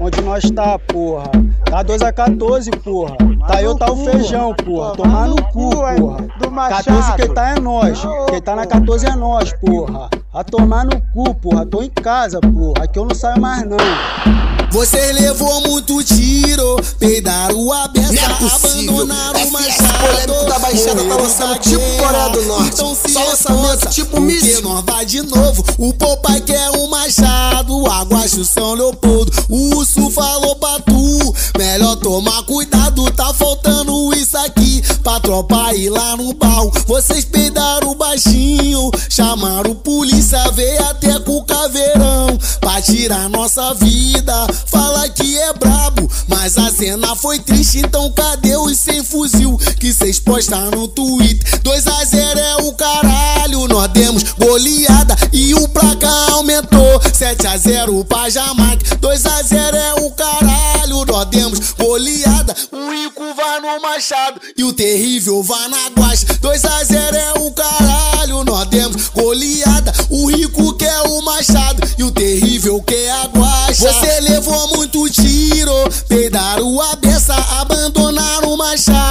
onde nós tá, porra. Tá 2 a 14, porra. Tá eu, tá o feijão, porra. Tomar no cu, porra. 14 quem tá é nós. Quem tá na 14 é nós, porra. A tomar no cu, porra. Tô em casa, porra. Aqui eu não saio mais não. Você levou muito tiro, peidaram a beça, é possível. abandonaram o machado. polêmico da Baixada tá lançando tipo. Coreia do Norte. Então se Só lançamento tipo porque míssil. nós vai de novo. O Popai quer um machado, aguacha o São Leopoldo. O urso falou pra tu, melhor tomar cuidado, tá faltando isso aqui pra tropa ir lá no baú. Vocês peidaram baixinho, chamaram polícia, veio até com caveirão pra tirar nossa vida. Fala que é brabo, mas a cena foi triste, então cadê os sem fuzil que cês postaram no Twitter? 2 a 0 é o caralho, nós demos goleada e o placa aumentou. 7 a 0 pra Jamaica, 2 a 0 é o caralho, nós demos goleada. O rico vai no machado e o terrível vai na guacha. 2 a 0 é o caralho, nós demos goleada. O rico quer o machado e o terrível quer a guacha. Você levou muito tiro, peidaram a beça, abandonaram o machado,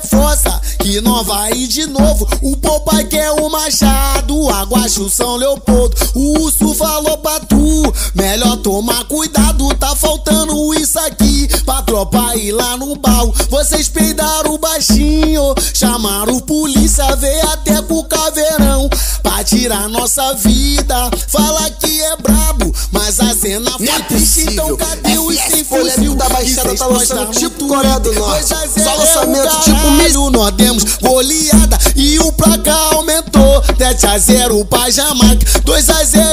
Reforça que nós vai de novo. O Popai quer o machado, aguacha o São Leopoldo. O urso falou pra tu, melhor tomar cuidado, tá faltando isso aqui pra tropa ir lá no baú. Vocês peidaram baixinho, chamaram polícia, veio até com o caveirão pra tirar nossa vida. Fala que é brabo, mas a cena foi Não é triste, então cadê os FS sem fuzil? da Que Baixada tá lançando tipo Coreia do. Norte. 2 a 0 Só é o lançamento tipo míssil. nós demos goleada e o placa aumentou. 7 a 0 pra Jamaica, 2 a 0